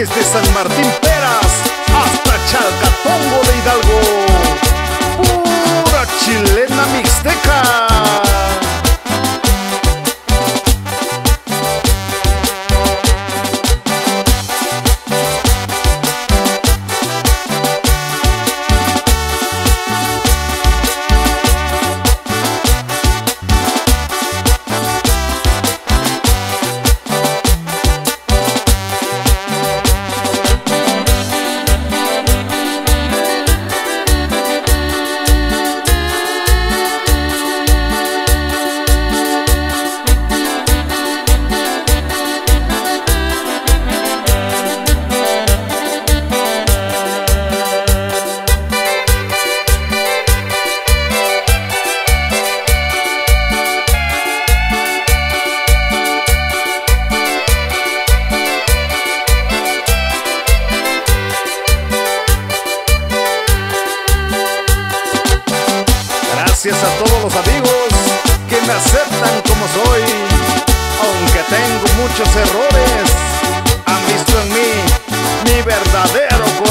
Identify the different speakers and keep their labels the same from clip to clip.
Speaker 1: Desde San Martín Peras hasta Chalcatongo de Hidalgo. Pura chilena Gracias a todos los amigos que me aceptan como soy. Aunque tengo muchos errores, han visto en mí mi verdadero corazón.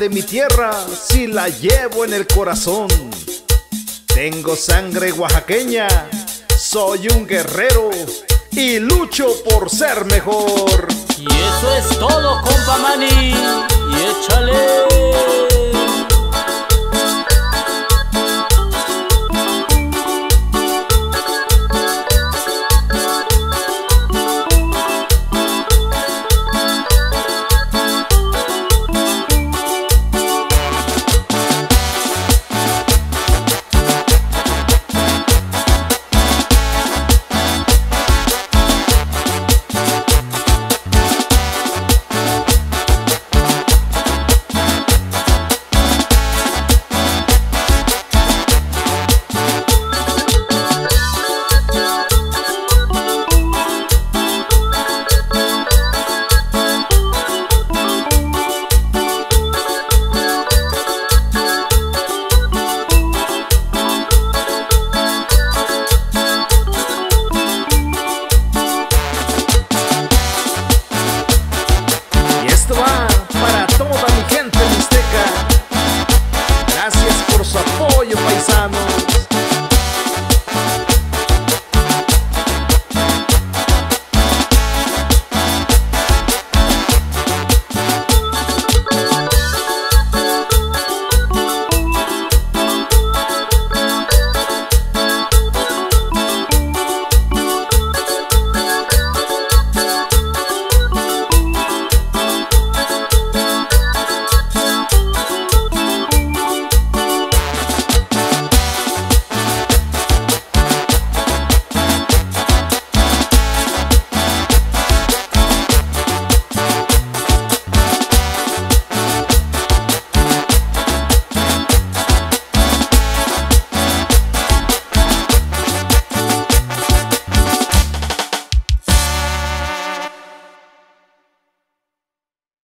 Speaker 1: De mi tierra si la llevo en el corazón? Tengo sangre oaxaqueña, soy un guerrero y lucho por ser mejor.
Speaker 2: Y eso es todo, compa Manny. Y échale.